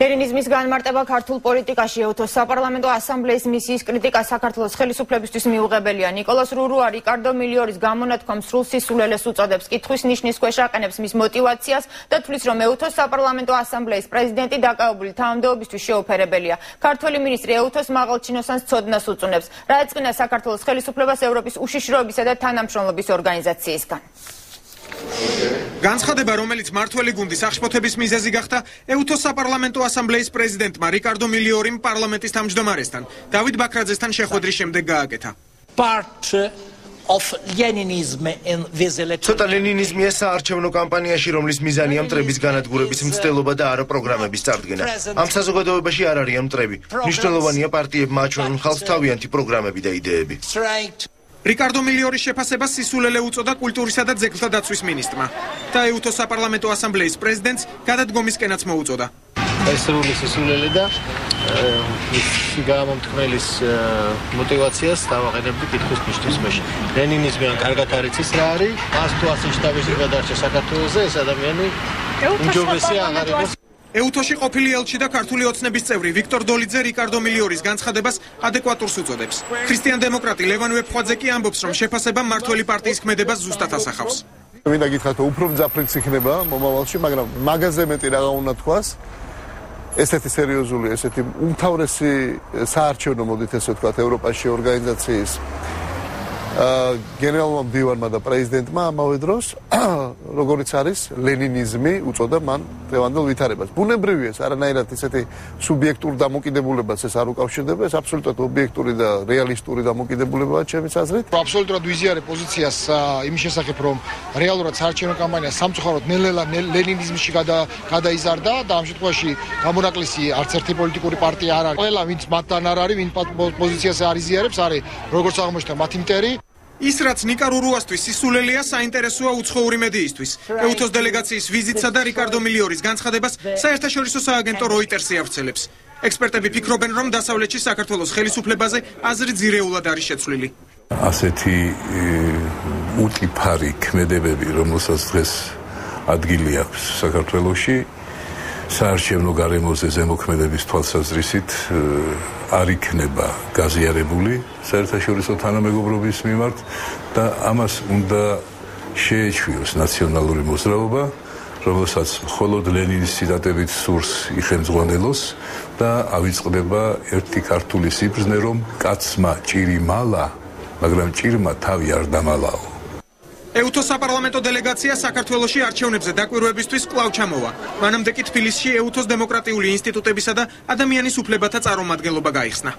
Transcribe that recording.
ლენინიზმის განმარტება ქართულ პოლიტიკაში ეუთოს საპარლამენტო ასამბლეის მისიის კრიტიკა საქართველოს ხელისუფლებისთვის მიუღებელია. نيكოლას რურუა რიკარდო მილიორის გამონათქვამ სრულ სისულელეს უწოდებს. კითხვის ნიშნის ქვეშ აყენებს მის мотивაციას და თვლის, რომ ეუთოს საპარლამენტო ასამბლეის პრეზიდენტი დაკავებული თანამდებობისთვის შეუფერებელია. ქართველი მინისტრი ეუთოს მაღალჩინოსანს ცოდნას უწუნებს. რა ეწყინა საქართველოს ხელისუფლებას ევროპის უშიშროებისა და თანამშრომლობის ორგანიზაციისგან. განცხადება, რომელიც მართველი გუნდის აღშფოთების მიზეზი გახდა, ეუთოს საპარლამენტო ასამბლეის პრეზიდენტმა რიკარდო მილიორიმ პარლამენტის თავმჯდომარესთან, დავით ბაქრაძესთან შეხვედრის შემდეგ გააკეთა. part of leninism in this election ცოტა ლენინიზმია საარჩევნო კამპანიაში რომლის მიზანია მტრების განადგურების მცდელობა და არა პროგრამების წარდგენა. ამ საზოგადოებაში არ არის მტრები. მნიშვნელოვანია პარტიებმა აჩვენონ ხალხს თავიანთი პროგრამები და იდეები რიკარდო მილიორის შეფასება სისულელე უწოდა კულტურისა და ძეგლთა დაცვის მინისტრმა და ეუთო საპარლამენტო ასამბლეის პრეზიდენტს გადადგომისკენაც მოუწოდა. ეს როლი სისულელე და გამომთქმელის мотиваციას დავაყენებდი კითხვის ნიშნის მეში. ლენინიზმი ან კარგად არ იცის რა არის, მას თუ ასე შტაბის გადარჩა საქართველოსზე ეს ადამიანი უჯობესი აღარ იყოს ეუთოში ყოფილი ელჩი და ქართული ოცნების წევრი ვიქტორ დოლიძე რიკარდო მილიორის განცხადებას ადეკვატურს უწოდებს. ქრისტიან დემოკრატი ლევან ვეფხვაძე კი ამბობს, რომ შეფასება მართველი პარტიის ქმედებას ზუსტად ასახავს. მინდა გითხრათ, უფრო მძაფრიც იქნება მომავალში, მაგრამ მაგაზე მეტი რა უნდა თქვას? ესეთი სერიოზული, ესეთი უმთავრესი საარჩევნო მოდით ესე ვთქვათ, ევროპაში ორგანიზაციის გენერალურმა მდივანმა და პრეზიდენტმა ამავე დროს როგორიც არის ლენინიზმი უწოდა მან დევანდელ ვითარებას. ბუნებრივია არანაირად ისეთი სუბიექტურ დამოკიდებულებას ეს არ უკავშირდება, ეს აბსოლუტურად ობიექტური და რეალისტური დამოკიდებულებაა ჩემი აზრით. აბსოლუტურად ვიზიარე პოზიციას იმის შესახებ, რომ რეალურად საარჩევნო კამპანია სამწუხაროდ ნელ-ნელა ლენინიზმში გადაიზარდა და ამ შემთხვევაში გამონაკლისი არც ერთი პოლიტიკური პარტია არ არის. ყველა ვინც მათთან არ არის, ვინ პოზიციას არ იზიარებს, არის როგორც აღმოჩნდა მათი მტერი ის რაც ნიკარურუასთვის სისულელეა საინტერესოა უცხოური მედიისთვის. ეუთოს დელეგაციის ვიზიტსა და რიკარდო მილიორის განცხადებას საერთაშორისო სააგენტო როიტერსი აღწელებს. ექსპერტები ფიქრობენ, რომ დასავლეთში საქართველოს ხელისუფლებაზე აზრი ძირეულად არის შეცვლილი. ასეთი უტიფარი ქმედებები, რომელსაც დღეს ადგილი აქვს საქართველოში, საარჩევნო გარემოზე ზემოქმედების თვალსაზრისით არ იქნება გაზიარებული საერთაშორისო თანამეგობრობის მიმართ და ამას უნდა შეეჩვიოს ნაციონალური მოძრაობა რომელსაც მხოლოდ ლენინის ციტატებით სურს იხემძღვანელოს და ავიწყდება ერთი ქართული სიბრძნე რომ კაცმა ჭირი მალა მაგრამ ჭირმა თავი არ დამალაო ეუთოს საპარლამენტო დელეგაცია საქართველოსი არჩევნებზე დაკვირვებისთვის კვლავ ჩამოვა. მანამდე კი თბილისში ეუთოს დემოკრატიული ინსტიტუტებისა და ადამიანის უფლებათა წარმომადგენლობა გაიხსნა.